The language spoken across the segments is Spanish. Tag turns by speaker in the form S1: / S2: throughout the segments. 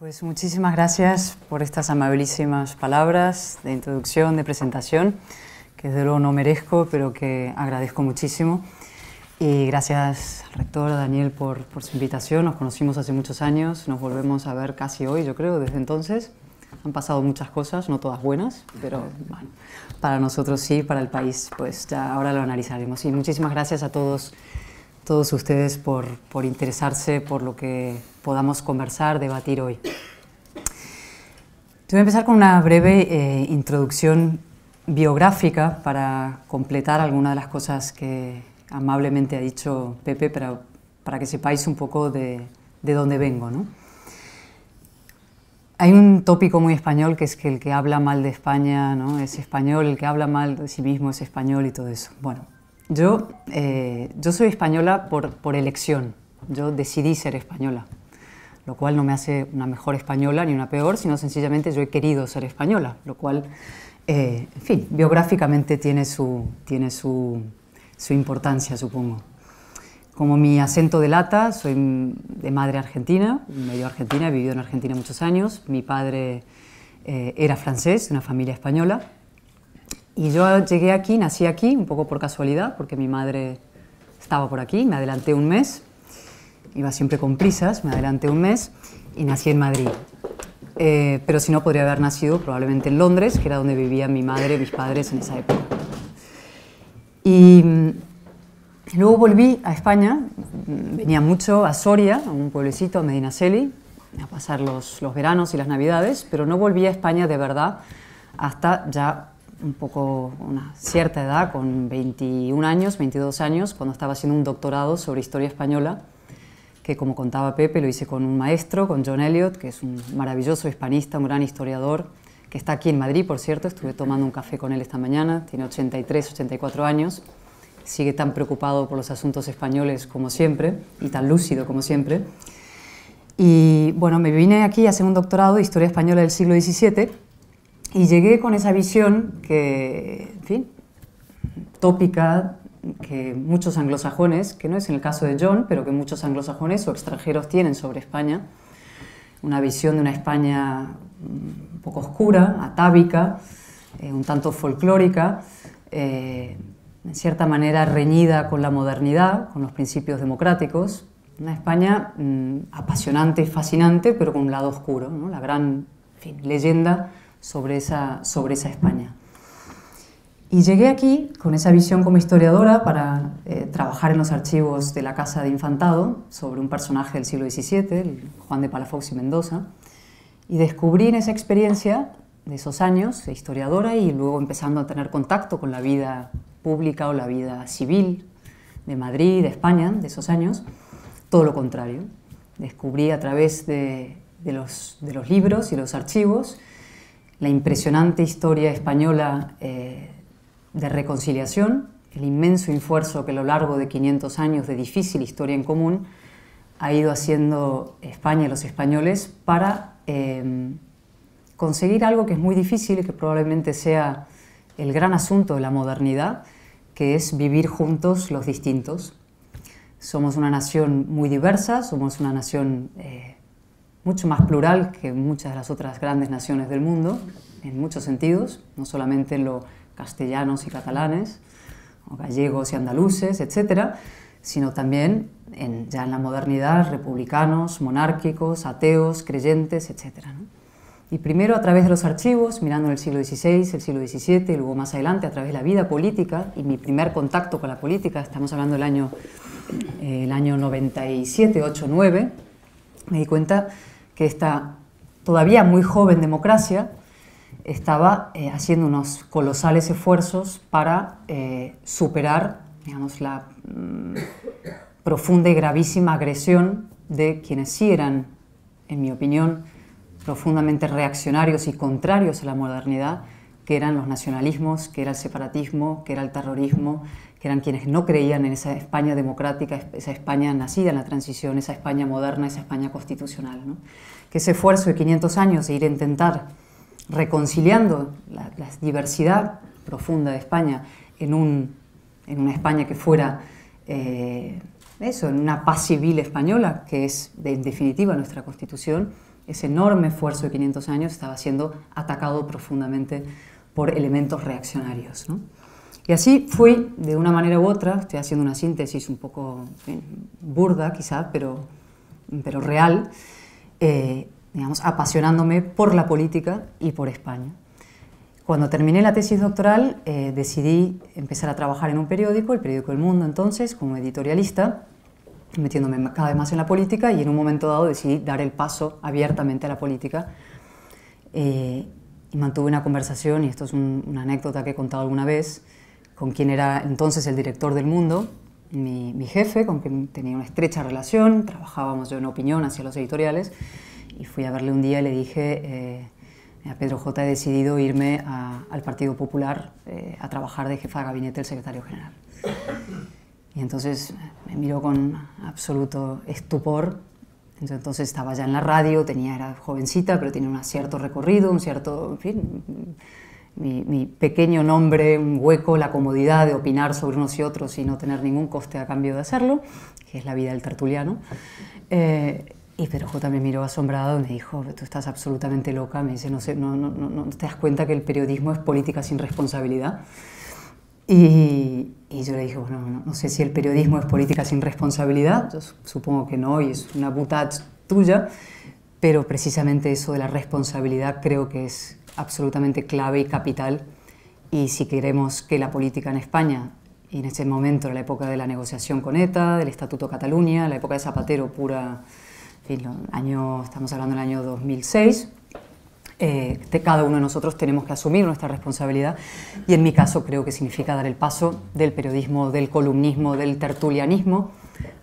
S1: Pues muchísimas gracias por estas amabilísimas palabras de introducción, de presentación, que desde luego no merezco, pero que agradezco muchísimo. Y gracias al rector Daniel por, por, su invitación. Nos conocimos hace muchos años, nos volvemos a ver casi hoy, yo creo, desde entonces. Han pasado muchas cosas, no todas buenas, pero bueno, para nosotros sí, para el país, pues ya ahora lo analizaremos. Y muchísimas gracias a todos, todos ustedes por, por interesarse por lo que podamos conversar, debatir hoy. Voy a empezar con una breve eh, introducción biográfica para completar algunas de las cosas que amablemente ha dicho Pepe, para, para que sepáis un poco de, de dónde vengo. ¿no? Hay un tópico muy español que es que el que habla mal de España ¿no? es español, el que habla mal de sí mismo es español y todo eso. Bueno, yo, eh, yo soy española por, por elección, yo decidí ser española lo cual no me hace una mejor española ni una peor, sino sencillamente yo he querido ser española, lo cual, eh, en fin, biográficamente tiene su, tiene su, su importancia, supongo. Como mi acento delata, soy de madre argentina, medio argentina, he vivido en Argentina muchos años. Mi padre eh, era francés, de una familia española. Y yo llegué aquí, nací aquí, un poco por casualidad, porque mi madre estaba por aquí, me adelanté un mes iba siempre con prisas, me adelanté un mes y nací en Madrid. Eh, pero si no, podría haber nacido probablemente en Londres, que era donde vivían mi madre mis padres en esa época. Y mm, luego volví a España, venía mucho a Soria, a un pueblecito, a Medinaceli, a pasar los, los veranos y las navidades, pero no volví a España de verdad hasta ya un poco una cierta edad, con 21 años, 22 años, cuando estaba haciendo un doctorado sobre historia española que como contaba Pepe, lo hice con un maestro, con John Elliot, que es un maravilloso hispanista, un gran historiador, que está aquí en Madrid, por cierto, estuve tomando un café con él esta mañana, tiene 83, 84 años, sigue tan preocupado por los asuntos españoles como siempre, y tan lúcido como siempre. Y bueno, me vine aquí a hacer un doctorado de Historia Española del siglo XVII y llegué con esa visión que, en fin, tópica que muchos anglosajones, que no es en el caso de John, pero que muchos anglosajones o extranjeros tienen sobre España, una visión de una España mm, un poco oscura, atávica, eh, un tanto folclórica, eh, en cierta manera reñida con la modernidad, con los principios democráticos, una España mm, apasionante y fascinante, pero con un lado oscuro, ¿no? la gran leyenda sobre esa, España. Y llegué aquí con esa visión como historiadora para eh, trabajar en los archivos de la Casa de Infantado sobre un personaje del siglo XVII, Juan de Palafox y Mendoza, y descubrí en esa experiencia de esos años historiadora y luego empezando a tener contacto con la vida pública o la vida civil de Madrid, de España, de esos años, todo lo contrario. Descubrí a través de los, libros y los archivos la impresionante historia española eh, de reconciliación, el inmenso esfuerzo que a lo largo de 500 años de difícil historia en común ha ido haciendo España y los españoles para eh, conseguir algo que es muy difícil y que probablemente sea el gran asunto de la modernidad, que es vivir juntos los distintos. Somos una nación muy diversa, somos una nación eh, mucho más plural que muchas de las otras grandes naciones del mundo, en muchos sentidos, no solamente en lo castellanos y catalanes, o gallegos y andaluces, etcétera, sino también en, ya en la modernidad republicanos, monárquicos, ateos, creyentes, etcétera. Y primero a través de los archivos, mirando el siglo XVI, el siglo XVII, y luego más adelante a través de la vida política, y mi primer contacto con la política, estamos hablando del año, eh, el año 97, 8, 9, me di cuenta que esta todavía muy joven democracia estaba eh, haciendo unos colosales esfuerzos para eh, superar digamos, la mm, profunda y gravísima agresión de quienes sí eran, en mi opinión, profundamente reaccionarios y contrarios a la modernidad, que eran los nacionalismos, que era el separatismo, que era el terrorismo, que eran quienes no creían en esa España democrática, esa España nacida en la transición, esa España moderna, esa España constitucional. Que ese esfuerzo de 500 años de ir a intentar reconciliando la, diversidad profunda de España en, un, en una España que fuera eh, eso, en una paz civil española, que es en definitiva nuestra constitución, ese enorme esfuerzo de 500 años estaba siendo atacado profundamente por elementos reaccionarios. Y así fui, de una manera u otra, estoy haciendo una síntesis un poco burda quizá, pero, pero real, eh, digamos, apasionándome por la política y por España. Cuando terminé la tesis doctoral, eh, decidí empezar a trabajar en un periódico, el periódico El Mundo entonces, como editorialista, metiéndome cada vez más en la política y en un momento dado decidí dar el paso abiertamente a la política. Eh, y mantuve una conversación, y esto es una anécdota que he contado alguna vez, con quien era entonces el director del Mundo, mi, mi, jefe, con quien tenía una estrecha relación, trabajábamos yo en opinión hacia los editoriales, y fui a verle un día y le dije, eh, a Pedro J. he decidido irme al Partido Popular eh, a trabajar de jefa de gabinete del secretario general. Y entonces me miró con absoluto estupor. Entonces estaba ya en la radio, tenía, era jovencita, pero tenía un cierto recorrido, un cierto, en fin, mi, pequeño nombre, un hueco, la comodidad de opinar sobre unos y otros y no tener ningún coste a cambio de hacerlo, que es la vida del tertuliano. Eh, y J me miró asombrado y me dijo, tú estás absolutamente loca, me dice, no, sé, no, no, te das cuenta que el periodismo es política sin responsabilidad. Y, yo le dije, bueno, no, sé si el periodismo es política sin responsabilidad, supongo que no, y es una butad tuya, pero precisamente eso de la responsabilidad creo que es absolutamente clave y capital. Y si queremos que la política en España, y en ese momento, en la época de la negociación con ETA, del Estatuto Cataluña, la época de Zapatero pura, en fin, año, estamos hablando del año 2006, eh, de cada uno de nosotros tenemos que asumir nuestra responsabilidad y en mi caso creo que significa dar el paso del periodismo, del columnismo, del tertulianismo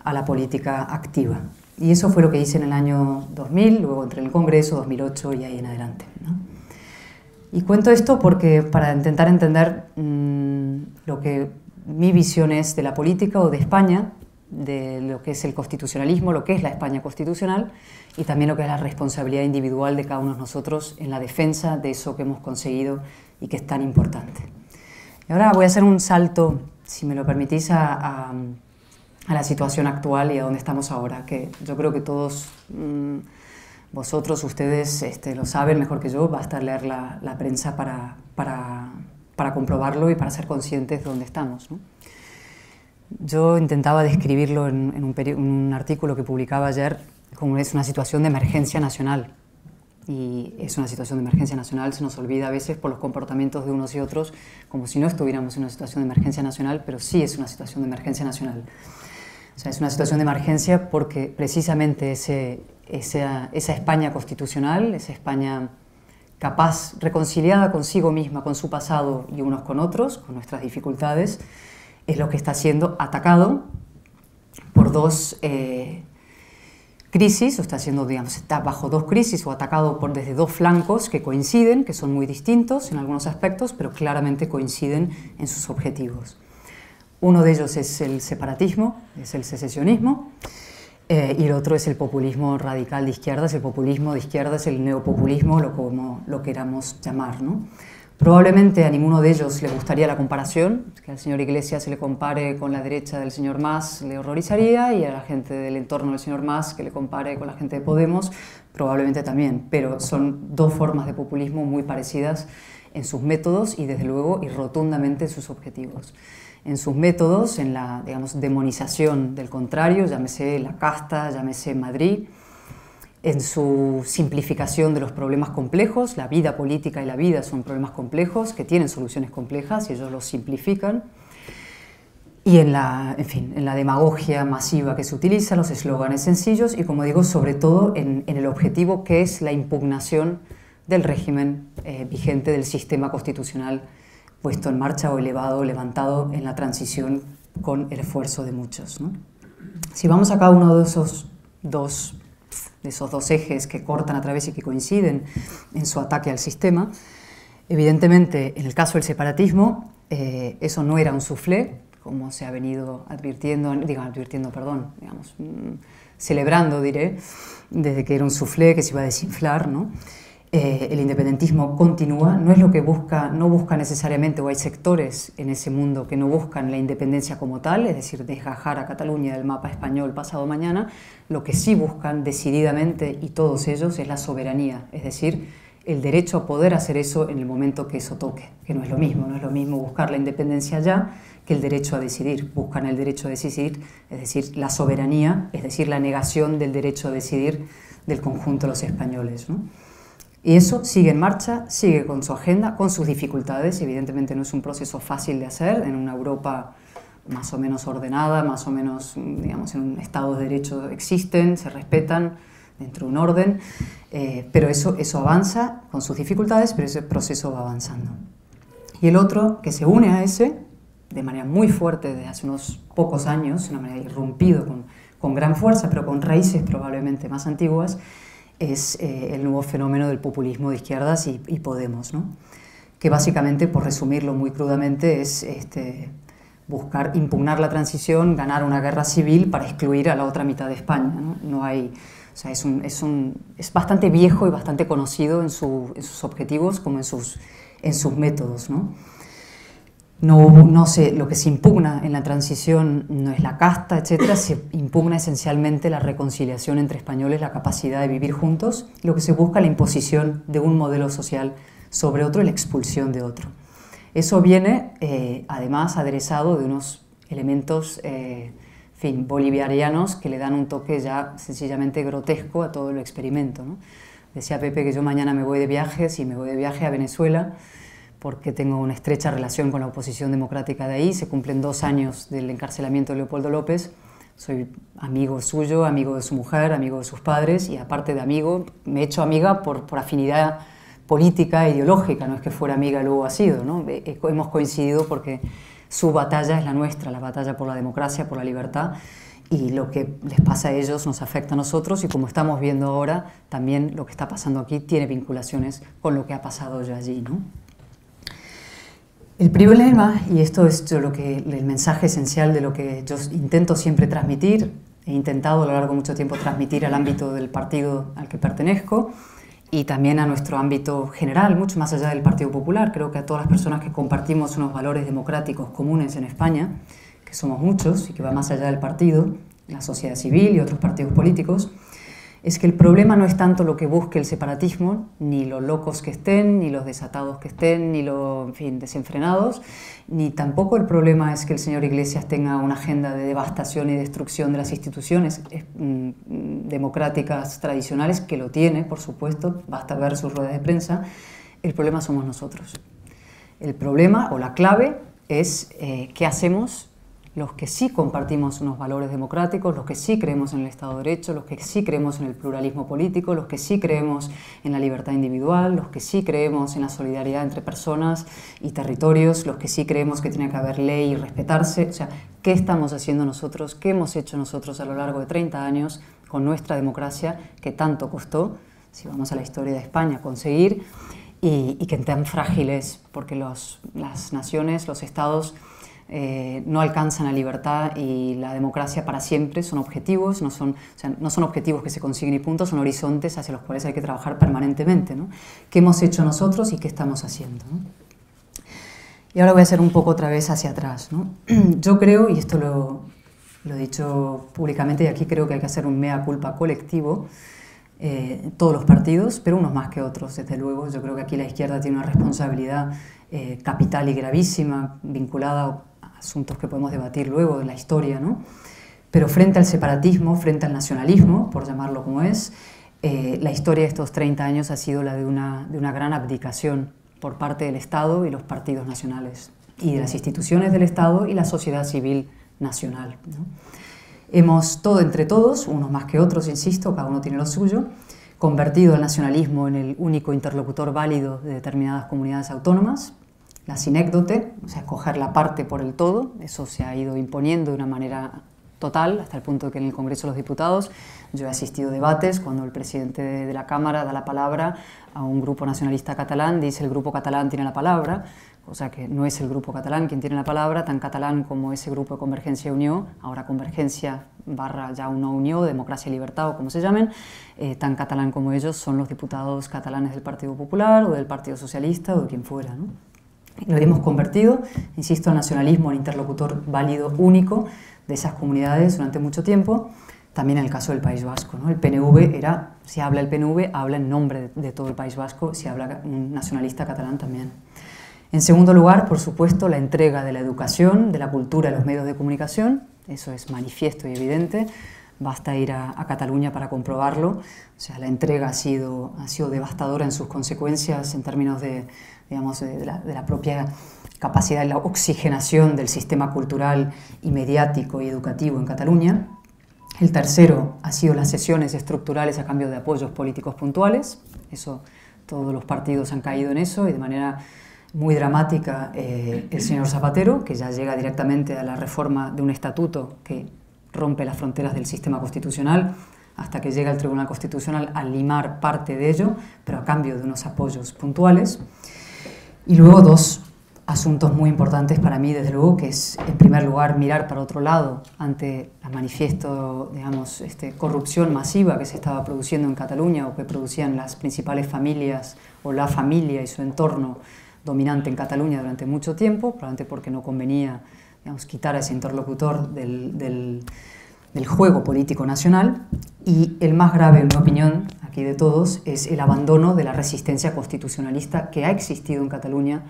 S1: a la política activa. Y eso fue lo que hice en el año 2000, luego entré en el Congreso, 2008 y ahí en adelante. ¿no? Y cuento esto porque para intentar entender mmm, lo que mi visión es de la política o de España, de lo que es el constitucionalismo, lo que es la España constitucional y también lo que es la responsabilidad individual de cada uno de nosotros en la defensa de eso que hemos conseguido y que es tan importante. Y ahora voy a hacer un salto, si me lo permitís, a, a, a la situación actual y a dónde estamos ahora, que yo creo que todos mmm, vosotros, ustedes este, lo saben mejor que yo, basta leer la, la prensa para, para, para, comprobarlo y para ser conscientes de dónde estamos. ¿no? Yo intentaba describirlo en, en, un un, artículo que publicaba ayer como es una situación de emergencia nacional. Y es una situación de emergencia nacional, se nos olvida a veces por los comportamientos de unos y otros, como si no estuviéramos en una situación de emergencia nacional, pero sí es una situación de emergencia nacional. O sea, es una situación de emergencia porque precisamente ese, esa, España constitucional, esa España capaz, reconciliada consigo misma, con su pasado y unos con otros, con nuestras dificultades, es lo que está siendo atacado por dos eh, crisis, o está siendo, digamos, está bajo dos crisis o atacado por desde dos flancos que coinciden, que son muy distintos en algunos aspectos, pero claramente coinciden en sus objetivos. Uno de ellos es el separatismo, es el secesionismo, eh, y el otro es el populismo radical de izquierdas, el populismo de izquierdas, el neopopulismo, lo como lo queramos llamar. ¿no? Probablemente a ninguno de ellos le gustaría la comparación, que al señor Iglesias se le compare con la derecha del señor Mas le horrorizaría y a la gente del entorno del señor Mas que le compare con la gente de Podemos probablemente también, pero son dos formas de populismo muy parecidas en sus métodos y desde luego y rotundamente en sus objetivos. En sus métodos, en la digamos, demonización del contrario, llámese la casta, llámese Madrid, en su simplificación de los problemas complejos. La vida política y la vida son problemas complejos que tienen soluciones complejas y ellos los simplifican. Y en la, en fin, en la demagogia masiva que se utiliza, los eslóganes sencillos y, como digo, sobre todo en, el objetivo que es la impugnación del régimen eh, vigente del sistema constitucional puesto en marcha o elevado, levantado en la transición con el esfuerzo de muchos. ¿no? Si vamos a cada uno de esos dos de esos dos ejes que cortan a través y que coinciden en su ataque al sistema. Evidentemente, en el caso del separatismo, eh, eso no era un soufflé, como se ha venido advirtiendo, digo, advirtiendo, perdón, digamos, mmm, celebrando, diré, desde que era un soufflé que se iba a desinflar, ¿no? Eh, el independentismo continúa, no es lo que busca, no busca necesariamente, o hay sectores en ese mundo que no buscan la independencia como tal, es decir, desgajar a Cataluña del mapa español pasado mañana, lo que sí buscan decididamente y todos ellos es la soberanía, es decir, el derecho a poder hacer eso en el momento que eso toque, que no es lo mismo, no es lo mismo buscar la independencia ya que el derecho a decidir, buscan el derecho a decidir, es decir, la soberanía, es decir, la negación del derecho a decidir del conjunto de los españoles. Y eso sigue en marcha, sigue con su agenda, con sus dificultades. Evidentemente no es un proceso fácil de hacer en una Europa más o menos ordenada, más o menos, digamos, en un Estado de Derecho existen, se respetan dentro de un orden, eh, pero eso, eso avanza con sus dificultades, pero ese proceso va avanzando. Y el otro que se une a ese, de manera muy fuerte desde hace unos pocos años, de una manera irrumpido, con, con gran fuerza, pero con raíces probablemente más antiguas, es eh, el nuevo fenómeno del populismo de izquierdas y, Podemos, ¿no? que básicamente, por resumirlo muy crudamente, es este, buscar impugnar la transición, ganar una guerra civil para excluir a la otra mitad de España. No, hay, o sea, es, un, es, un, es, bastante viejo y bastante conocido en, su, en, sus objetivos como en sus, en sus métodos. ¿no? No, no sé, lo que se impugna en la transición no es la casta, etcétera, se impugna esencialmente la reconciliación entre españoles, la capacidad de vivir juntos, lo que se busca la imposición de un modelo social sobre otro la expulsión de otro. Eso viene eh, además aderezado de unos elementos eh, bolivarianos que le dan un toque ya sencillamente grotesco a todo el experimento. Decía Pepe que yo mañana me voy de viaje, si me voy de viaje a Venezuela, porque tengo una estrecha relación con la oposición democrática de ahí. Se cumplen dos años del encarcelamiento de Leopoldo López. Soy amigo suyo, amigo de su mujer, amigo de sus padres y aparte de amigo, me he hecho amiga por, por afinidad política ideológica, no es que fuera amiga luego ha sido. ¿no? Hemos coincidido porque su batalla es la nuestra, la batalla por la democracia, por la libertad y lo que les pasa a ellos nos afecta a nosotros y como estamos viendo ahora, también lo que está pasando aquí tiene vinculaciones con lo que ha pasado ya allí. ¿no? El problema, y esto es lo que, el mensaje esencial de lo que yo intento siempre transmitir, he intentado a lo largo de mucho tiempo transmitir al ámbito del partido al que pertenezco y también a nuestro ámbito general, mucho más allá del Partido Popular. Creo que a todas las personas que compartimos unos valores democráticos comunes en España, que somos muchos y que va más allá del partido, la sociedad civil y otros partidos políticos, es que el problema no es tanto lo que busque el separatismo, ni los locos que estén, ni los desatados que estén, ni los fin, desenfrenados, ni tampoco el problema es que el señor Iglesias tenga una agenda de devastación y destrucción de las instituciones mm, democráticas tradicionales, que lo tiene, por supuesto, basta ver sus ruedas de prensa. El problema somos nosotros. El problema o la clave es eh, qué hacemos los que sí compartimos unos valores democráticos, los que sí creemos en el Estado de Derecho, los que sí creemos en el pluralismo político, los que sí creemos en la libertad individual, los que sí creemos en la solidaridad entre personas y territorios, los que sí creemos que tiene que haber ley y respetarse. O sea, ¿qué estamos haciendo nosotros? ¿Qué hemos hecho nosotros a lo largo de 30 años con nuestra democracia que tanto costó, si vamos a la historia de España, conseguir? Y, y que tan frágiles, porque las naciones, los estados, eh, no alcanzan la libertad y la democracia para siempre, son objetivos, no son, no son objetivos que se consiguen y puntos, son horizontes hacia los cuales hay que trabajar permanentemente. ¿no? ¿Qué hemos hecho nosotros y qué estamos haciendo? Y ahora voy a hacer un poco otra vez hacia atrás. Yo creo, y esto lo, lo, he dicho públicamente, y aquí creo que hay que hacer un mea culpa colectivo, eh, todos los partidos, pero unos más que otros, desde luego. Yo creo que aquí la izquierda tiene una responsabilidad eh, capital y gravísima vinculada asuntos que podemos debatir luego de la historia, ¿no? Pero frente al separatismo, frente al nacionalismo, por llamarlo como es, eh, la historia de estos 30 años ha sido la de una, de una gran abdicación por parte del Estado y los partidos nacionales, y de las instituciones del Estado y la sociedad civil nacional. Hemos, todo entre todos, unos más que otros, insisto, cada uno tiene lo suyo, convertido el nacionalismo en el único interlocutor válido de determinadas comunidades autónomas, la sinécdote, o sea, escoger la parte por el todo, eso se ha ido imponiendo de una manera total, hasta el punto que en el Congreso de los Diputados yo he asistido a debates cuando el presidente de la Cámara da la palabra a un grupo nacionalista catalán, dice el grupo catalán tiene la palabra, cosa que no es el grupo catalán quien tiene la palabra, tan catalán como ese grupo de Convergencia y ahora Convergencia barra ya una Unión, Democracia y Libertad o como se llamen, eh, tan catalán como ellos son los diputados catalanes del Partido Popular o del Partido Socialista o de quien fuera. ¿no? Lo hemos convertido, insisto, al nacionalismo, en interlocutor válido único de esas comunidades durante mucho tiempo. También en el caso del País Vasco. ¿no? El PNV era, si habla el PNV, habla en nombre de, todo el País Vasco, si habla un nacionalista catalán también. En segundo lugar, por supuesto, la entrega de la educación, de la cultura a los medios de comunicación, eso es manifiesto y evidente, basta ir a, Cataluña para comprobarlo, o sea, la entrega ha sido, ha sido devastadora en sus consecuencias en términos de, digamos, de, la, propia capacidad de la oxigenación del sistema cultural y mediático y educativo en Cataluña. El tercero ha sido las sesiones estructurales a cambio de apoyos políticos puntuales. Eso, todos los partidos han caído en eso y de manera muy dramática eh, el señor Zapatero, que ya llega directamente a la reforma de un estatuto que rompe las fronteras del sistema constitucional, hasta que llega el Tribunal Constitucional a limar parte de ello, pero a cambio de unos apoyos puntuales. Y luego dos asuntos muy importantes para mí, desde luego, que es, en primer lugar, mirar para otro lado ante la manifiesto, digamos, este, corrupción masiva que se estaba produciendo en Cataluña o que producían las principales familias o la familia y su entorno dominante en Cataluña durante mucho tiempo, probablemente porque no convenía digamos, quitar a ese interlocutor del, del, del juego político nacional. Y el más grave, en mi opinión, aquí de todos, es el abandono de la resistencia constitucionalista que ha existido en Cataluña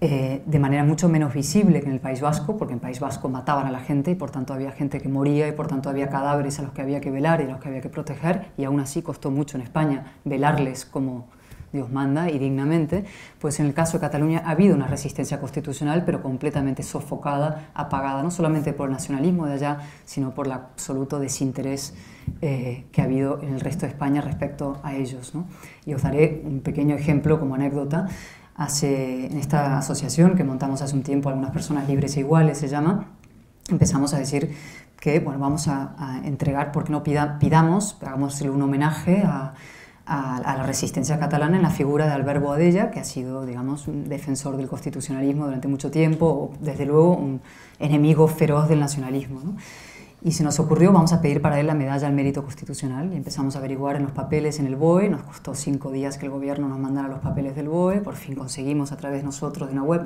S1: eh, de manera mucho menos visible que en el País Vasco, porque en el País Vasco mataban a la gente y por tanto había gente que moría y por tanto había cadáveres a los que había que velar y a los que había que proteger y aún así costó mucho en España velarles como Dios manda y dignamente, pues en el caso de Cataluña ha habido una resistencia constitucional pero completamente sofocada, apagada, no solamente por el nacionalismo de allá, sino por el absoluto desinterés eh, que ha habido en el resto de España respecto a ellos. Y os daré un pequeño ejemplo como anécdota hace, en esta asociación que montamos hace un tiempo, algunas personas libres e iguales se llama, empezamos a decir que bueno, vamos a, entregar, porque no pidamos, hagamos un homenaje a, a, la resistencia catalana en la figura de Albert Boadella, que ha sido, digamos, un defensor del constitucionalismo durante mucho tiempo, o desde luego un enemigo feroz del nacionalismo. Y se nos ocurrió, vamos a pedir para él la medalla al mérito constitucional. Y empezamos a averiguar en los papeles en el BOE. Nos costó cinco días que el gobierno nos mandara los papeles del BOE. Por fin conseguimos a través nosotros de una web,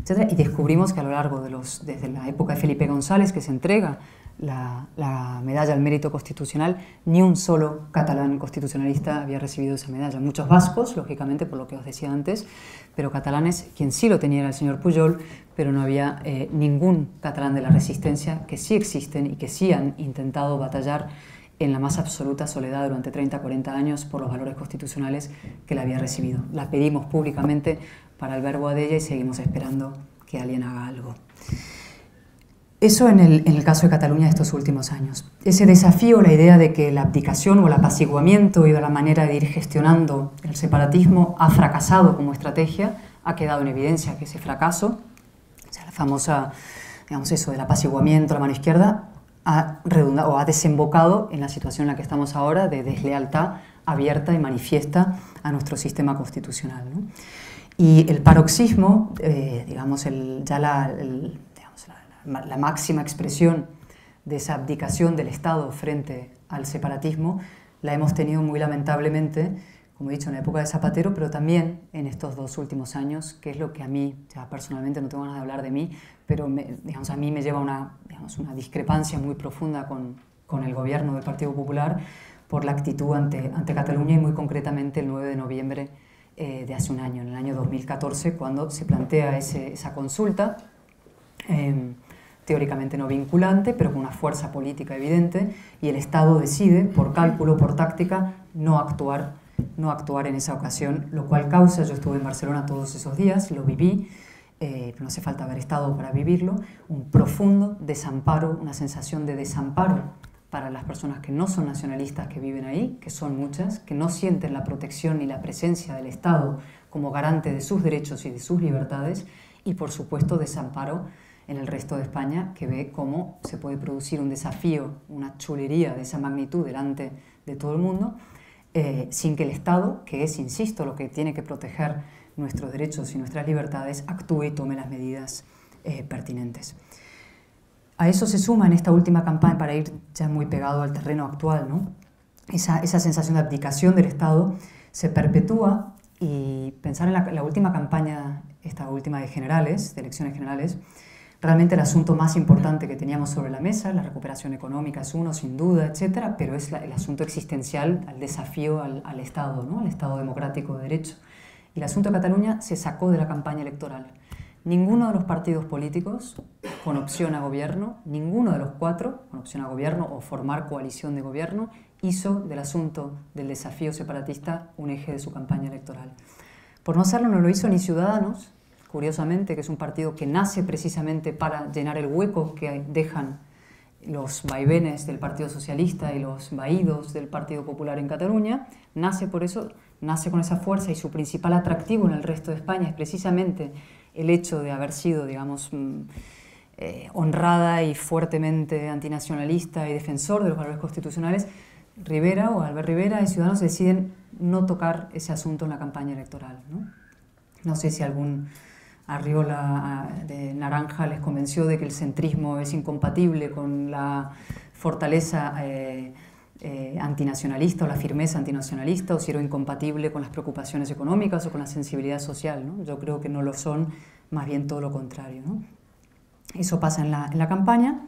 S1: etc. Y descubrimos que a lo largo de los, desde la época de Felipe González, que se entrega la, medalla al mérito constitucional, ni un solo catalán constitucionalista había recibido esa medalla. Muchos vascos, lógicamente, por lo que os decía antes, pero catalanes, quien sí lo tenía era el señor Pujol, pero no había eh, ningún catalán de la resistencia, que sí existen y que sí han intentado batallar en la más absoluta soledad durante 30, 40 años por los valores constitucionales que la había recibido. La pedimos públicamente para el verbo ella y seguimos esperando que alguien haga algo. Eso en el, caso de Cataluña de estos últimos años. Ese desafío, la idea de que la abdicación o el apaciguamiento y la manera de ir gestionando el separatismo ha fracasado como estrategia, ha quedado en evidencia que ese fracaso, o sea, la famosa, digamos eso, del apaciguamiento, la mano izquierda, ha redundado o ha desembocado en la situación en la que estamos ahora de deslealtad abierta y manifiesta a nuestro sistema constitucional. Y el paroxismo, eh, digamos, el, ya la, el, la máxima expresión de esa abdicación del Estado frente al separatismo la hemos tenido muy lamentablemente, como he dicho, en la época de Zapatero, pero también en estos dos últimos años, que es lo que a mí, ya personalmente no tengo ganas de hablar de mí, pero digamos, a mí me lleva una, digamos, una discrepancia muy profunda con, con, el gobierno del Partido Popular por la actitud ante, ante Cataluña y muy concretamente el 9 de noviembre eh, de hace un año, en el año 2014, cuando se plantea ese, esa consulta. Eh, teóricamente no vinculante, pero con una fuerza política evidente, y el Estado decide, por cálculo, por táctica, no actuar, no actuar en esa ocasión, lo cual causa, yo estuve en Barcelona todos esos días, lo viví, eh, no hace falta haber estado para vivirlo, un profundo desamparo, una sensación de desamparo para las personas que no son nacionalistas que viven ahí, que son muchas, que no sienten la protección ni la presencia del Estado como garante de sus derechos y de sus libertades, y por supuesto desamparo en el resto de España que ve cómo se puede producir un desafío, una chulería de esa magnitud delante de todo el mundo, eh, sin que el Estado, que es, insisto, lo que tiene que proteger nuestros derechos y nuestras libertades, actúe y tome las medidas eh, pertinentes. A eso se suma en esta última campaña, para ir ya muy pegado al terreno actual, ¿no? esa, sensación de abdicación del Estado se perpetúa y pensar en la, última campaña, esta última de generales, de elecciones generales, realmente el asunto más importante que teníamos sobre la mesa, la recuperación económica es uno, sin duda, etcétera, pero es el asunto existencial, el desafío al, al Estado, ¿no? al Estado democrático de derecho. Y el asunto de Cataluña se sacó de la campaña electoral. Ninguno de los partidos políticos con opción a gobierno, ninguno de los cuatro con opción a gobierno o formar coalición de gobierno, hizo del asunto del desafío separatista un eje de su campaña electoral. Por no hacerlo, no lo hizo ni Ciudadanos, curiosamente, que es un partido que nace precisamente para llenar el hueco que dejan los vaivenes del Partido Socialista y los vaídos del Partido Popular en Cataluña, nace por eso, nace con esa fuerza y su principal atractivo en el resto de España es precisamente el hecho de haber sido, digamos, mm, eh, honrada y fuertemente antinacionalista y defensor de los valores constitucionales, Rivera o Albert Rivera y Ciudadanos deciden no tocar ese asunto en la campaña electoral. No, sé si algún arriola de naranja les convenció de que el centrismo es incompatible con la fortaleza eh, eh, antinacionalista o la firmeza antinacionalista o si era incompatible con las preocupaciones económicas o con la sensibilidad social. ¿no? Yo creo que no lo son, más bien todo lo contrario. ¿no? Eso pasa en la, en la campaña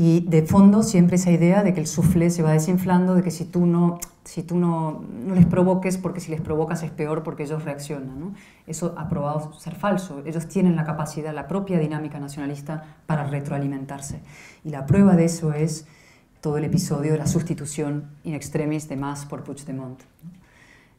S1: y de fondo siempre esa idea de que el soufflé se va desinflando, de que si tú no, si tú no, no les provoques, porque si les provocas es peor porque ellos reaccionan. ¿no? Eso ha probado ser falso. Ellos tienen la capacidad, la propia dinámica nacionalista para retroalimentarse. Y la prueba de eso es todo el episodio de la sustitución in extremis de Mas por Puigdemont.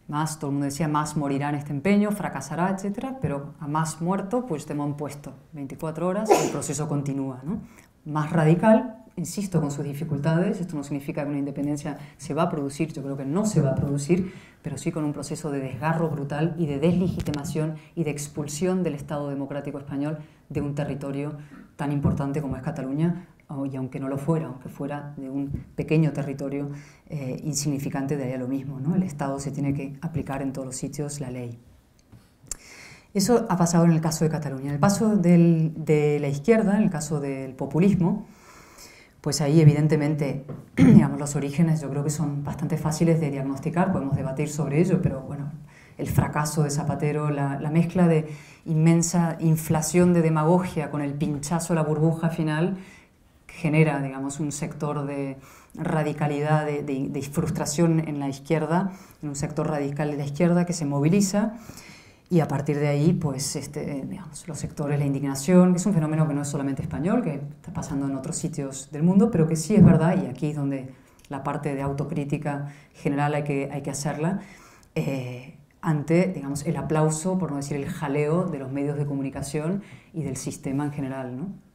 S1: Más, todo el mundo decía, más morirá en este empeño, fracasará, etc. Pero a más muerto, Puigdemont puesto. 24 horas, el proceso continúa. ¿no? más radical, insisto, con sus dificultades. Esto no significa que una independencia se va a producir, yo creo que no se va a producir, pero sí con un proceso de desgarro brutal y de deslegitimación y de expulsión del Estado democrático español de un territorio tan importante como es Cataluña, y aunque no lo fuera, aunque fuera de un pequeño territorio eh, insignificante, de ahí a lo mismo. ¿no? El Estado se tiene que aplicar en todos los sitios la ley. Eso ha pasado en el caso de Cataluña. En el caso de la izquierda, en el caso del populismo, pues ahí evidentemente, digamos, los orígenes yo creo que son bastante fáciles de diagnosticar, podemos debatir sobre ello, pero bueno, el fracaso de Zapatero, la, mezcla de inmensa inflación de demagogia con el pinchazo, la burbuja final, genera, digamos, un sector de radicalidad, de, frustración en la izquierda, en un sector radical de la izquierda que se moviliza y a partir de ahí, pues, este, digamos, los sectores, la indignación, que es un fenómeno que no es solamente español, que está pasando en otros sitios del mundo, pero que sí es verdad, y aquí es donde la parte de autocrítica general hay que, hay que hacerla, eh, ante, digamos, el aplauso, por no decir el jaleo de los medios de comunicación y del sistema en general, ¿no?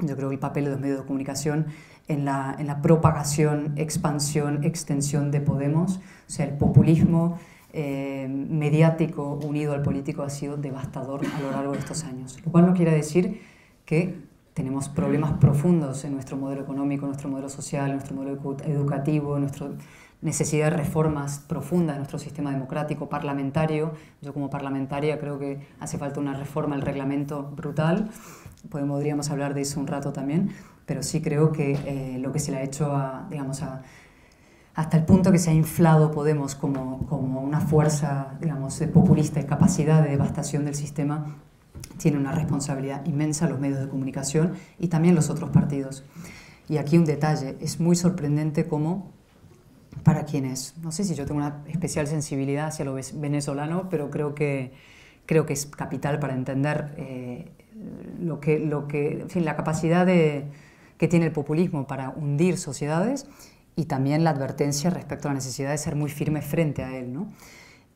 S1: Yo creo que el papel de los medios de comunicación en la, en la propagación, expansión, extensión de Podemos, o sea, el populismo, eh, mediático unido al político ha sido devastador a lo largo de estos años. Lo cual no quiere decir que tenemos problemas profundos en nuestro modelo económico, nuestro modelo social, nuestro modelo educativo, en nuestra necesidad de reformas profundas en nuestro sistema democrático, parlamentario. Yo como parlamentaria creo que hace falta una reforma del reglamento brutal. Podríamos hablar de eso un rato también, pero sí creo que eh, lo que se le ha hecho a, digamos, a, hasta el punto que se ha inflado Podemos como, como una fuerza digamos, populista y capacidad de devastación del sistema, tiene una responsabilidad inmensa los medios de comunicación y también los otros partidos. Y aquí un detalle, es muy sorprendente cómo para quienes, no sé si yo tengo una especial sensibilidad hacia lo venezolano, pero creo que, creo que es capital para entender eh, lo que, lo que, en fin, la capacidad de, que tiene el populismo para hundir sociedades y también la advertencia respecto a la necesidad de ser muy firme frente a él. ¿no?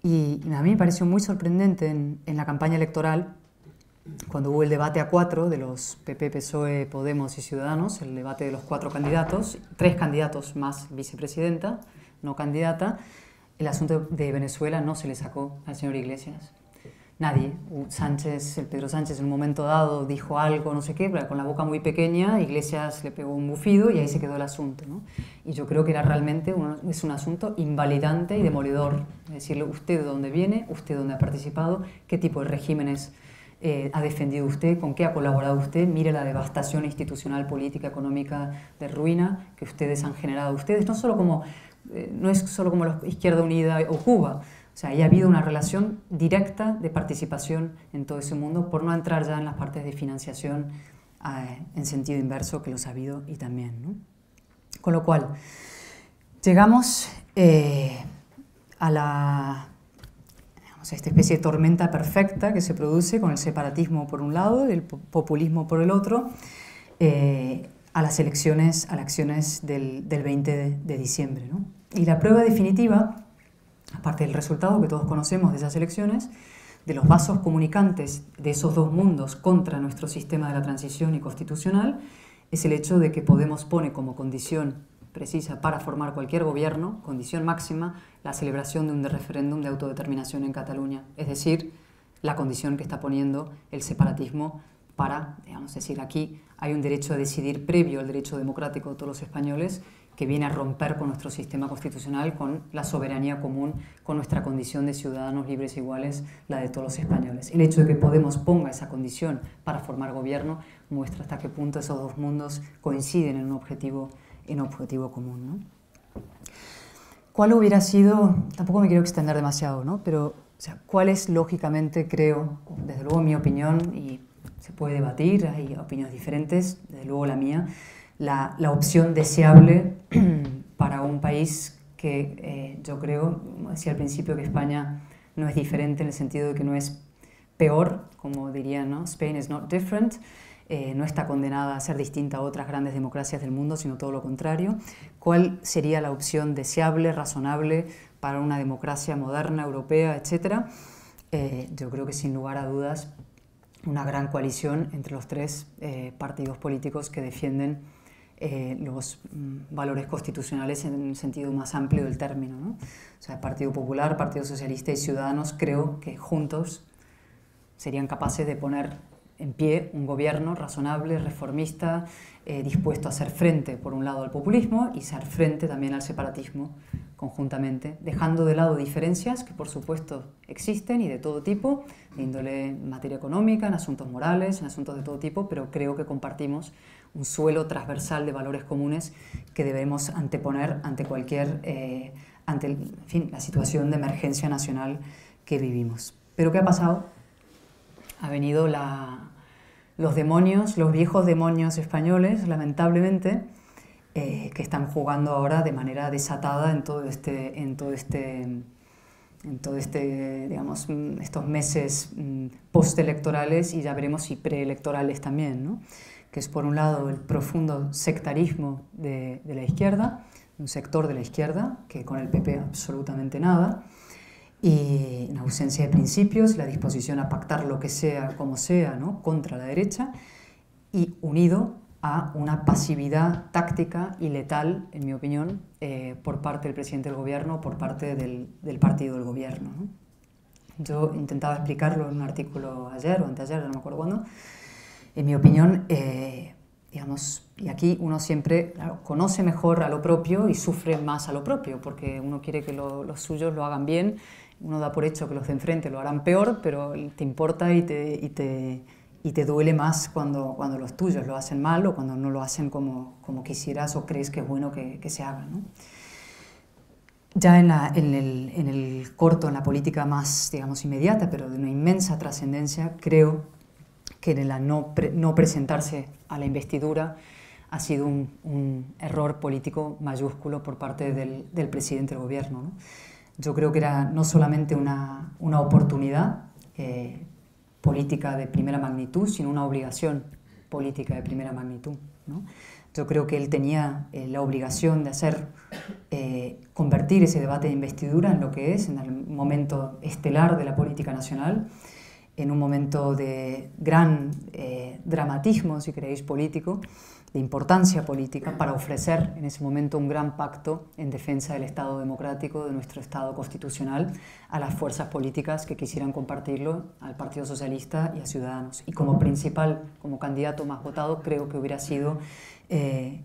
S1: Y a mí me pareció muy sorprendente en, en, la campaña electoral, cuando hubo el debate a cuatro de los PP, PSOE, Podemos y Ciudadanos, el debate de los cuatro candidatos, tres candidatos más vicepresidenta, no candidata, el asunto de Venezuela no se le sacó al señor Iglesias. nadie. Sánchez, el Pedro Sánchez en un momento dado dijo algo, no sé qué, con la boca muy pequeña, Iglesias le pegó un bufido y ahí se quedó el asunto. ¿no? Y yo creo que era realmente un, es un asunto invalidante y demoledor. Decirle usted de dónde viene, usted de dónde ha participado, qué tipo de regímenes eh, ha defendido usted, con qué ha colaborado usted, mire la devastación institucional, política, económica, de ruina que ustedes han generado ustedes, no, solo como, eh, no es solo como la Izquierda Unida o Cuba, o sea, ha habido una relación directa de participación en todo ese mundo, por no entrar ya en las partes de financiación eh, en sentido inverso, que los ha habido y también. ¿no? Con lo cual, llegamos eh, a la esta especie de tormenta perfecta que se produce con el separatismo por un lado y el populismo por el otro, eh, a las elecciones, a las acciones del, del 20 de, de diciembre. ¿no? Y la prueba definitiva aparte del resultado que todos conocemos de esas elecciones, de los vasos comunicantes de esos dos mundos contra nuestro sistema de la transición y constitucional, es el hecho de que Podemos pone como condición precisa para formar cualquier gobierno, condición máxima, la celebración de un referéndum de autodeterminación en Cataluña, es decir, la condición que está poniendo el separatismo para, digamos, decir, aquí hay un derecho a decidir previo al derecho democrático de todos los españoles que viene a romper con nuestro sistema constitucional, con la soberanía común, con nuestra condición de ciudadanos libres e iguales, la de todos los españoles. El hecho de que Podemos ponga esa condición para formar gobierno muestra hasta qué punto esos dos mundos coinciden en un objetivo, en objetivo común. ¿no? ¿Cuál hubiera sido, tampoco me quiero extender demasiado, ¿no? pero o sea, cuál es lógicamente, creo, desde luego mi opinión, y se puede debatir, hay opiniones diferentes, desde luego la mía, la, la opción deseable para un país que eh, yo creo, como decía al principio, que España no es diferente en el sentido de que no es peor, como dirían, ¿no? Spain is not different, eh, no está condenada a ser distinta a otras grandes democracias del mundo, sino todo lo contrario. ¿Cuál sería la opción deseable, razonable para una democracia moderna, europea, etcétera? Eh, yo creo que sin lugar a dudas una gran coalición entre los tres partidos políticos que defienden eh, los mm, valores constitucionales en el sentido más amplio del término. ¿no? O sea, Partido Popular, Partido Socialista y Ciudadanos creo que juntos serían capaces de poner en pie un gobierno razonable, reformista, eh, dispuesto a hacer frente, por un lado, al populismo y hacer frente también al separatismo conjuntamente, dejando de lado diferencias que, por supuesto, existen y de todo tipo, de índole en materia económica, en asuntos morales, en asuntos de todo tipo, pero creo que compartimos un suelo transversal de valores comunes que debemos anteponer ante cualquier, eh, ante en fin, la situación de emergencia nacional que vivimos. Pero ¿qué ha pasado? Ha venido la, los demonios, los viejos demonios españoles, lamentablemente, eh, que están jugando ahora de manera desatada en todo este, en todo este, en todo este, digamos, estos meses mm, postelectorales y ya veremos si preelectorales también, ¿no? que es por un lado el profundo sectarismo de, la izquierda, un sector de la izquierda que con el PP absolutamente nada, y en ausencia de principios, la disposición a pactar lo que sea como sea ¿no? contra la derecha, y unido a una pasividad táctica y letal, en mi opinión, eh, por parte del presidente del gobierno, por parte del, del partido del gobierno. Yo intentaba explicarlo en un artículo ayer o anteayer, no me acuerdo cuándo, en mi opinión, eh, digamos, y aquí uno siempre conoce mejor a lo propio y sufre más a lo propio, porque uno quiere que los suyos lo hagan bien, uno da por hecho que los de enfrente lo harán peor, pero te importa y te, y te, y te duele más cuando, cuando los tuyos lo hacen mal o cuando no lo hacen como, como quisieras o crees que es bueno que, que se haga. ¿no? Ya en, la, en, el, en, el, corto, en la política más, digamos, inmediata, pero de una inmensa trascendencia, creo que la no, no presentarse a la investidura ha sido un, error político mayúsculo por parte del, del presidente del gobierno. Yo creo que era no solamente una, una oportunidad eh, política de primera magnitud, sino una obligación política de primera magnitud. ¿no? Yo creo que él tenía eh, la obligación de hacer, eh, convertir ese debate de investidura en lo que es, en el momento estelar de la política nacional, en un momento de gran eh, dramatismo, si queréis, político, de importancia política, para ofrecer en ese momento un gran pacto en defensa del Estado democrático, de nuestro Estado constitucional, a las fuerzas políticas que quisieran compartirlo, al Partido Socialista y a Ciudadanos. Y como principal, como candidato más votado, creo que hubiera sido... Eh,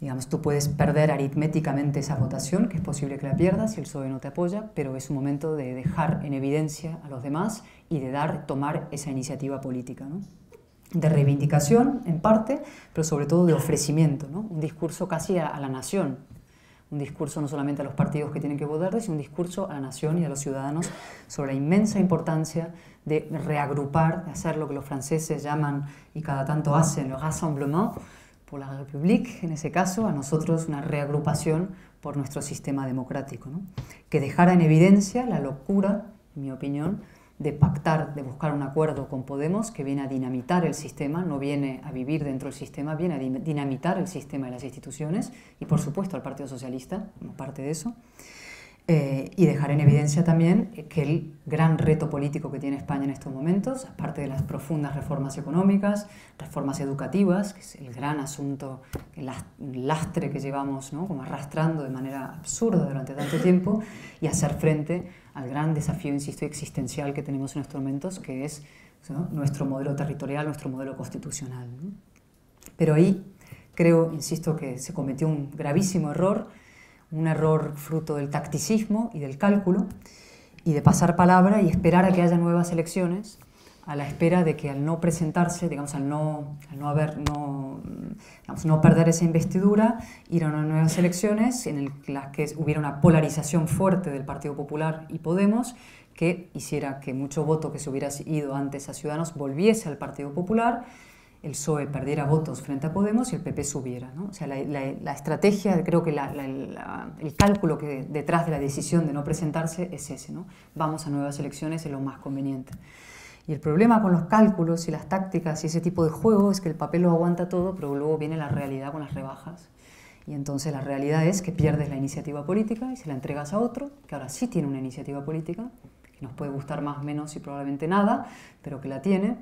S1: Digamos, tú puedes perder aritméticamente esa votación, que es posible que la pierdas si el PSOE no te apoya, pero es un momento de dejar en evidencia a los demás y de dar, tomar esa iniciativa política. ¿no? De reivindicación en parte, pero sobre todo de ofrecimiento, ¿no? un discurso casi a, la nación, un discurso no solamente a los partidos que tienen que votar, sino un discurso a la nación y a los ciudadanos sobre la inmensa importancia de reagrupar, de hacer lo que los franceses llaman y cada tanto hacen, el rassemblement, por la República, en ese caso, a nosotros una reagrupación por nuestro sistema democrático, que dejara en evidencia la locura, en mi opinión, de pactar, de buscar un acuerdo con Podemos que viene a dinamitar el sistema, no viene a vivir dentro del sistema, viene a dinamitar el sistema y las instituciones y por supuesto al Partido Socialista como parte de eso. Eh, y dejar en evidencia también que el gran reto político que tiene España en estos momentos, aparte de las profundas reformas económicas, reformas educativas, que es el gran asunto, el lastre que llevamos ¿no? como arrastrando de manera absurda durante tanto tiempo, y hacer frente al gran desafío, insisto, existencial que tenemos en estos momentos, que es nuestro modelo territorial, nuestro modelo constitucional. Pero ahí creo, insisto, que se cometió un gravísimo error un error fruto del tacticismo y del cálculo y de pasar palabra y esperar a que haya nuevas elecciones a la espera de que al no presentarse, digamos, al no, no, haber, no, no perder esa investidura, ir a unas nuevas elecciones en las que hubiera una polarización fuerte del Partido Popular y Podemos que hiciera que mucho voto que se hubiera ido antes a Ciudadanos volviese al Partido Popular el PSOE perdiera votos frente a Podemos y el PP subiera. ¿no? O sea, la, estrategia, creo que el cálculo que detrás de la decisión de no presentarse es ese. ¿no? Vamos a nuevas elecciones, es lo más conveniente. Y el problema con los cálculos y las tácticas y ese tipo de juego es que el papel lo aguanta todo, pero luego viene la realidad con las rebajas. Y entonces la realidad es que pierdes la iniciativa política y se la entregas a otro, que ahora sí tiene una iniciativa política, que nos puede gustar más, menos y probablemente nada, pero que la tiene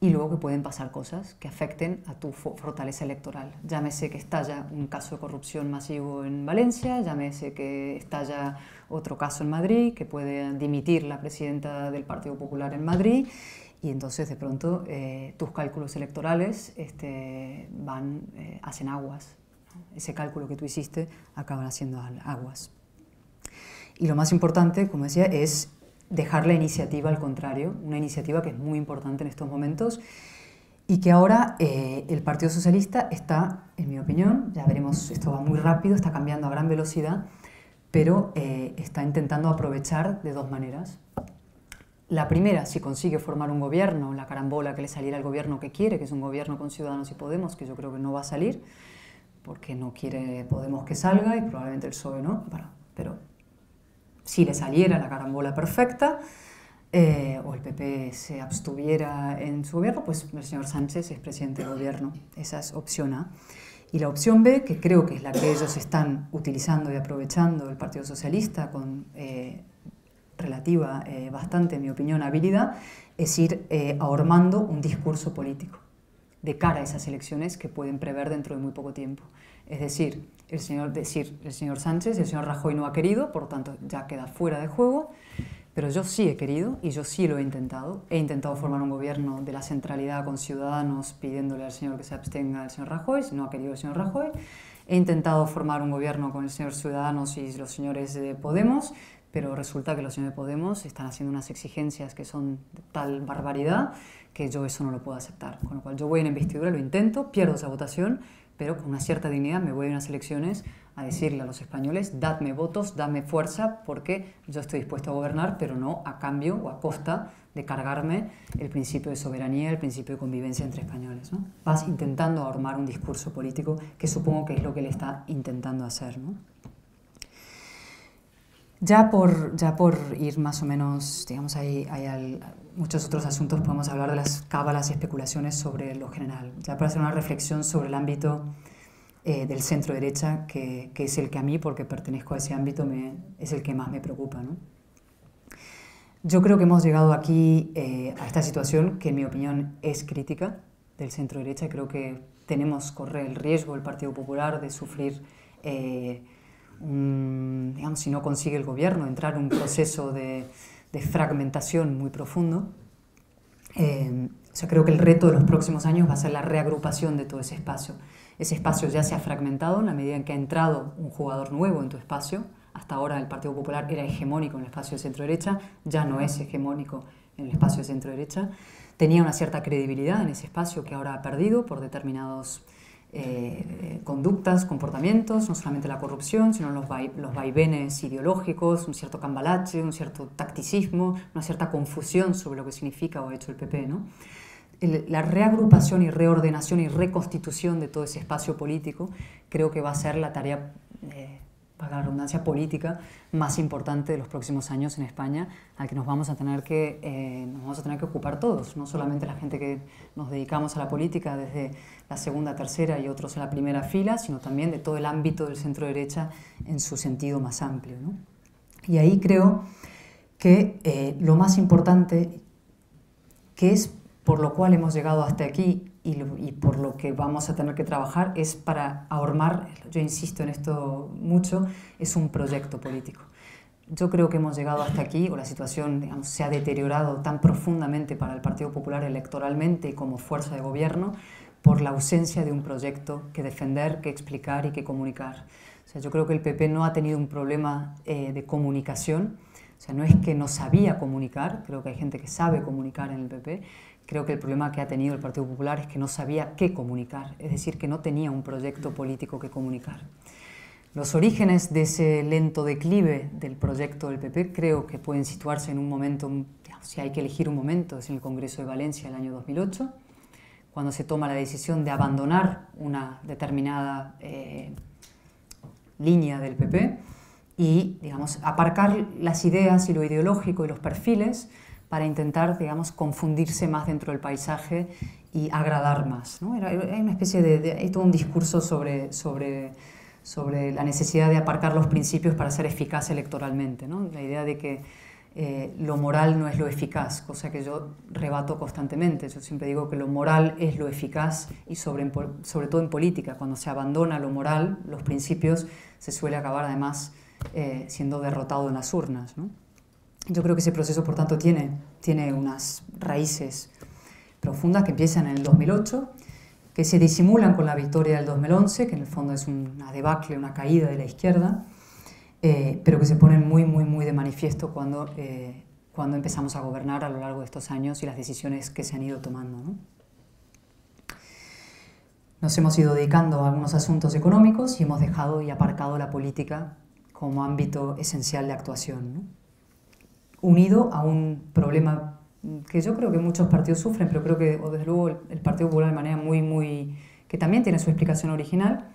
S1: y luego que pueden pasar cosas que afecten a tu fortaleza electoral. Llámese que estalla un caso de corrupción masivo en Valencia, llámese que estalla otro caso en Madrid, que puede dimitir la presidenta del Partido Popular en Madrid, y entonces de pronto eh, tus cálculos electorales este, van, eh, hacen aguas. Ese cálculo que tú hiciste acaban haciendo aguas. Y lo más importante, como decía, es dejar la iniciativa al contrario, una iniciativa que es muy importante en estos momentos y que ahora eh, el Partido Socialista está, en mi opinión, ya veremos, esto va muy rápido, está cambiando a gran velocidad, pero eh, está intentando aprovechar de dos maneras. La primera, si consigue formar un gobierno, la carambola que le saliera al gobierno que quiere, que es un gobierno con Ciudadanos y Podemos, que yo creo que no va a salir, porque no quiere Podemos que salga y probablemente el PSOE no, pero si le saliera la carambola perfecta eh, o el PP se abstuviera en su gobierno, pues el señor Sánchez es presidente del gobierno. Esa es opción A. Y la opción B, que creo que es la que ellos están utilizando y aprovechando el Partido Socialista con eh, relativa, eh, bastante, en mi opinión, habilidad, es ir ahormando un discurso político de cara a esas elecciones que pueden prever dentro de muy poco tiempo. Es decir, el señor, decir, el señor Sánchez, el señor Rajoy no ha querido, por lo tanto ya queda fuera de juego, pero yo sí he querido y yo sí lo he intentado. He intentado formar un gobierno de la centralidad con ciudadanos pidiéndole al señor que se abstenga el señor Rajoy, no ha querido el señor Rajoy. He intentado formar un gobierno con el señor Ciudadanos y los señores de Podemos, pero resulta que los señores de Podemos están haciendo unas exigencias que son de tal barbaridad que yo eso no lo puedo aceptar. Con lo cual yo voy en investidura, lo intento, pierdo esa votación, pero con una cierta dignidad me voy a unas elecciones a decirle a los españoles, dadme votos, dadme fuerza, porque yo estoy dispuesto a gobernar, pero no a cambio o a costa de cargarme el principio de soberanía, el principio de convivencia entre españoles. ¿no? Vas intentando armar un discurso político que supongo que es lo que él está intentando hacer. ¿no? Ya por, ya por ir más o menos, digamos, hay, hay muchos otros asuntos, podemos hablar de las cábalas y especulaciones sobre lo general. Ya para hacer una reflexión sobre el ámbito eh, del centro derecha, que, que, es el que a mí, porque pertenezco a ese ámbito, me, es el que más me preocupa. ¿no? Yo creo que hemos llegado aquí eh, a esta situación que en mi opinión es crítica del centro derecha. Creo que tenemos correr el riesgo el Partido Popular de sufrir, eh, digamos, si no consigue el gobierno, entrar en un proceso de, fragmentación muy profundo. Eh, creo que el reto de los próximos años va a ser la reagrupación de todo ese espacio. Ese espacio ya se ha fragmentado en la medida en que ha entrado un jugador nuevo en tu espacio. Hasta ahora el Partido Popular era hegemónico en el espacio de centro-derecha, ya no es hegemónico en el espacio de centro-derecha. Tenía una cierta credibilidad en ese espacio que ahora ha perdido por determinados eh, conductas, comportamientos, no solamente la corrupción, sino los, los vaivenes ideológicos, un cierto cambalache, un cierto tacticismo, una cierta confusión sobre lo que significa o ha hecho el PP. ¿no? la reagrupación y reordenación y reconstitución de todo ese espacio político creo que va a ser la tarea, eh, para la redundancia política, más importante de los próximos años en España, al que nos vamos a tener que, eh, nos vamos a tener que ocupar todos, no solamente la gente que nos dedicamos a la política desde la segunda, tercera y otros en la primera fila, sino también de todo el ámbito del centro derecha en su sentido más amplio. ¿no? Y ahí creo que eh, lo más importante, que es por lo cual hemos llegado hasta aquí y, por lo que vamos a tener que trabajar es para ahormar, yo insisto en esto mucho, es un proyecto político. Yo creo que hemos llegado hasta aquí, o la situación se ha deteriorado tan profundamente para el Partido Popular electoralmente y como fuerza de gobierno, por la ausencia de un proyecto que defender, que explicar y que comunicar. O sea, yo creo que el PP no ha tenido un problema eh, de comunicación, o sea, no es que no sabía comunicar, creo que hay gente que sabe comunicar en el PP, Creo que el problema que ha tenido el Partido Popular es que no sabía qué comunicar, es decir, que no tenía un proyecto político que comunicar. Los orígenes de ese lento declive del proyecto del PP creo que pueden situarse en un momento, si hay que elegir un momento, es en el Congreso de Valencia el año 2008, cuando se toma la decisión de abandonar una determinada eh, línea del PP y, digamos, aparcar las ideas y lo ideológico y los perfiles para intentar, digamos, confundirse más dentro del paisaje y agradar más. ¿no? Era, una especie de, hay todo un discurso sobre, sobre, sobre la necesidad de aparcar los principios para ser eficaz electoralmente. ¿no? La idea de que eh, lo moral no es lo eficaz, cosa que yo rebato constantemente. Yo siempre digo que lo moral es lo eficaz y sobre, todo en política, cuando se abandona lo moral, los principios, se suele acabar además eh, siendo derrotado en las urnas. Yo creo que ese proceso, por tanto, tiene, tiene unas raíces profundas que empiezan en el 2008, que se disimulan con la victoria del 2011, que en el fondo es una debacle, una caída de la izquierda, eh, pero que se ponen muy, muy, muy de manifiesto cuando, eh, cuando empezamos a gobernar a lo largo de estos años y las decisiones que se han ido tomando. Nos hemos ido dedicando a algunos asuntos económicos y hemos dejado y aparcado la política como ámbito esencial de actuación. ¿no? Unido a un problema que yo creo que muchos partidos sufren, pero creo que, o desde luego, el, Partido Popular de manera muy, muy... que también tiene su explicación original,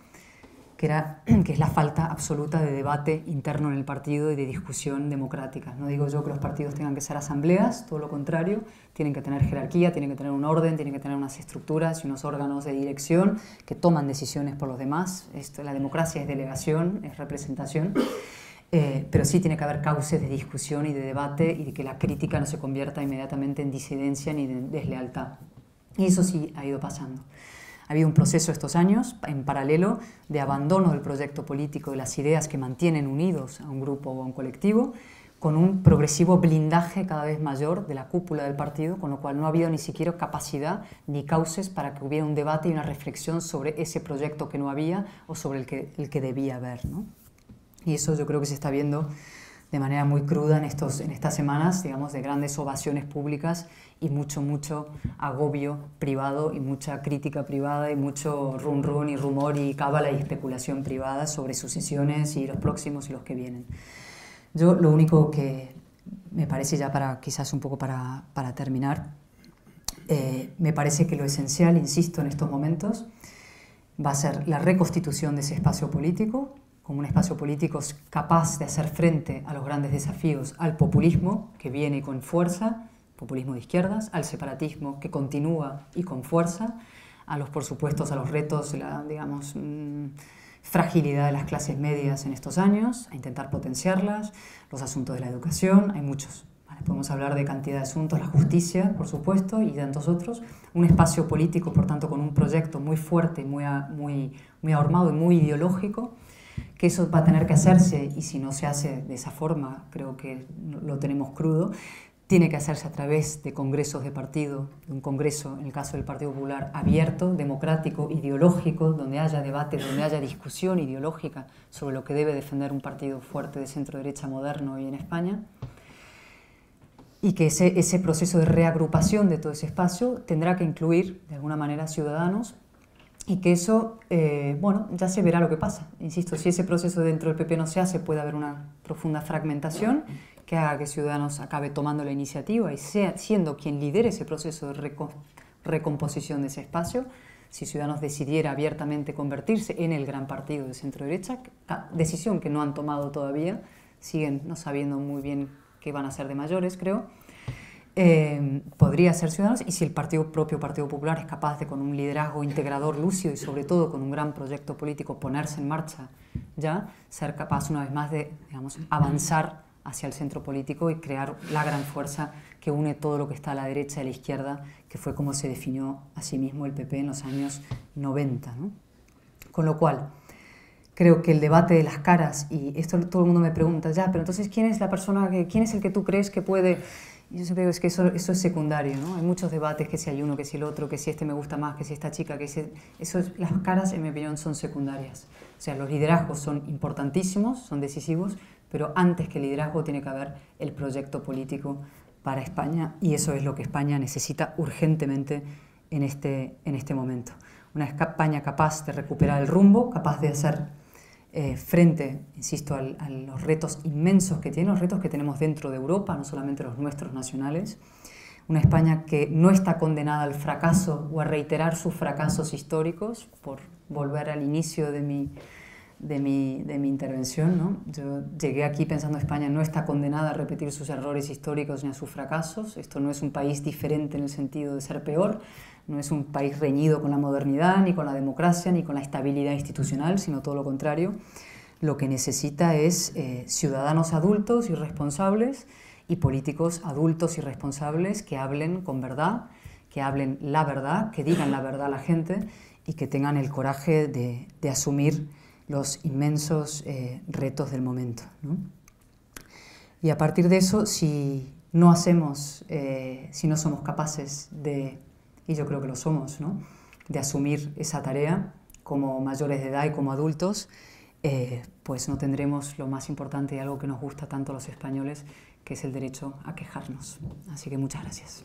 S1: que, que es la falta absoluta de debate interno en el partido y de discusión democrática. No digo yo que los partidos tengan que ser asambleas, todo lo contrario, tienen que tener jerarquía, tienen que tener un orden, tienen que tener unas estructuras y unos órganos de dirección que toman decisiones por los demás. Esto, la democracia es delegación, es representación. Eh, pero sí tiene que haber cauces de discusión y de debate y de que la crítica no se convierta inmediatamente en disidencia ni en deslealtad. Y eso sí ha ido pasando. Ha habido un proceso estos años, en paralelo, de abandono del proyecto político, de las ideas que mantienen unidos a un grupo o a un colectivo, con un progresivo blindaje cada vez mayor de la cúpula del partido, con lo cual no ha habido ni siquiera capacidad ni cauces para que hubiera un debate y una reflexión sobre ese proyecto que no había o sobre el que, el que debía haber. ¿no? Y eso yo creo que se está viendo de manera muy cruda en, estos, en estas semanas, digamos, de grandes ovaciones públicas y mucho, mucho agobio privado y mucha crítica privada y mucho run run y rumor y cábala y especulación privada sobre sucesiones y los próximos y los que vienen. Yo lo único que me parece ya para, quizás un poco para, para terminar, eh, me parece que lo esencial, insisto, en estos momentos, va a ser la reconstitución de ese espacio político, como un espacio político capaz de hacer frente a los grandes desafíos, al populismo que viene con fuerza, populismo de izquierdas, al separatismo que continúa y con fuerza, a los, por supuesto, a los retos, la, digamos, mm, fragilidad de las clases medias en estos años, a intentar potenciarlas, los asuntos de la educación, hay muchos, podemos hablar de cantidad de asuntos, la justicia, por supuesto, y tantos otros. Un espacio político, por tanto, con un proyecto muy fuerte, muy, muy, muy ahormado y muy ideológico, que eso va a tener que hacerse, y si no se hace de esa forma, creo que lo tenemos crudo, tiene que hacerse a través de congresos de partido, de un congreso, en el caso del Partido Popular, abierto, democrático, ideológico, donde haya debate, donde haya discusión ideológica sobre lo que debe defender un partido fuerte de centro-derecha moderno hoy en España. Y que ese, ese proceso de reagrupación de todo ese espacio tendrá que incluir, de alguna manera, ciudadanos y que eso, eh, bueno, ya se verá lo que pasa. Insisto, si ese proceso dentro del PP no se hace, puede haber una profunda fragmentación que haga que Ciudadanos acabe tomando la iniciativa y sea, siendo quien lidere ese proceso de recomposición de ese espacio. Si Ciudadanos decidiera abiertamente convertirse en el gran partido de centro-derecha, decisión que no han tomado todavía, siguen no sabiendo muy bien qué van a hacer de mayores, creo. Eh, podría ser Ciudadanos y si el partido propio Partido Popular es capaz de con un liderazgo integrador lúcido y sobre todo con un gran proyecto político ponerse en marcha ya, ser capaz una vez más de digamos, avanzar hacia el centro político y crear la gran fuerza que une todo lo que está a la derecha y a la izquierda, que fue como se definió a sí mismo el PP en los años 90. Con lo cual, creo que el debate de las caras, y esto todo el mundo me pregunta, ya, pero entonces, ¿quién es la persona, que, quién es el que tú crees que puede...? Yo siempre digo, es que eso, eso es secundario, ¿no? Hay muchos debates, que si hay uno, que si el otro, que si este me gusta más, que si esta chica, que si... Eso las caras, en mi opinión, son secundarias. O sea, los liderazgos son importantísimos, son decisivos, pero antes que el liderazgo tiene que haber el proyecto político para España y eso es lo que España necesita urgentemente en este, en este momento. Una España capaz de recuperar el rumbo, capaz de hacer eh, frente, insisto, a los retos inmensos que tiene, los retos que tenemos dentro de Europa, no solamente los nuestros nacionales. Una España que no está condenada al fracaso o a reiterar sus fracasos históricos, por volver al inicio de mi, de mi, de mi intervención. ¿no? Yo llegué aquí pensando España no está condenada a repetir sus errores históricos ni a sus fracasos. Esto no es un país diferente en el sentido de ser peor. No es un país reñido con la modernidad, ni con la democracia, ni con la estabilidad institucional, sino todo lo contrario. Lo que necesita es eh, ciudadanos adultos y responsables y políticos adultos y responsables que hablen con verdad, que hablen la verdad, que digan la verdad a la gente y que tengan el coraje de, asumir los inmensos eh, retos del momento. Y a partir de eso, si no hacemos, eh, si no somos capaces de, y yo creo que lo somos, de asumir esa tarea como mayores de edad y como adultos, eh, pues no tendremos lo más importante y algo que nos gusta tanto a los españoles, que es el derecho a quejarnos. Así que muchas gracias.